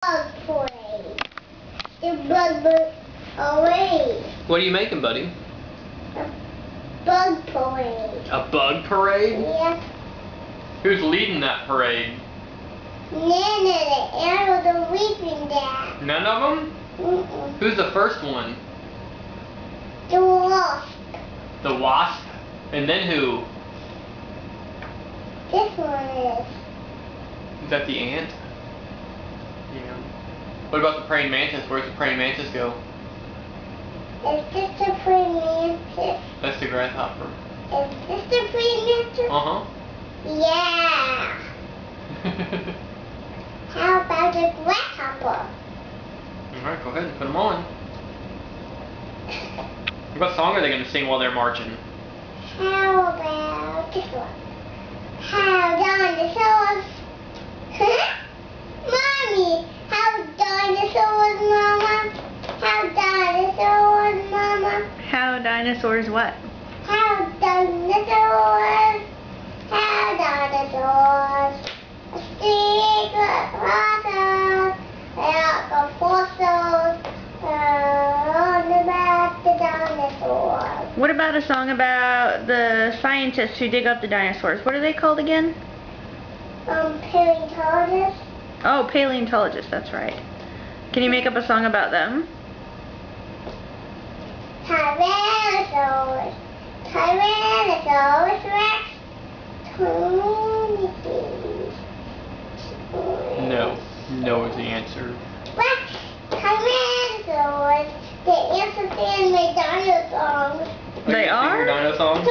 bug parade. The bug parade. What are you making, buddy? A Bug parade. A bug parade? Yes. Who's leading that parade? Nana, the arrow, the weeping dad. None of them? Mm-mm. Who's the first one? The wasp. The wasp? And then who? This one is. Is that the ant? What about the praying mantis? Where's the praying mantis go? Is this the praying mantis? That's the grasshopper. Is this the praying mantis? Uh huh. Yeah. How about the grasshopper? Alright, go ahead and put them on. What song are they going to sing while they're marching? How about this one? How dinosaurs? Mommy, how dinosaurs, Mama? How dinosaurs, Mama? How dinosaurs what? How dinosaurs? How dinosaurs? Secret fossils, like fossils, on the back the dinosaurs. What about a song about the scientists who dig up the dinosaurs? What are they called again? Um, paleontologist. Oh, paleontologists, that's right. Can you make up a song about them? Tyrannosaurus. Tyrannosaurus Rex. Tony's. No. No is the answer. Rex. Tyrannosaurus. The answer in my dino songs. They gonna your are? Dino? Dinosaurs.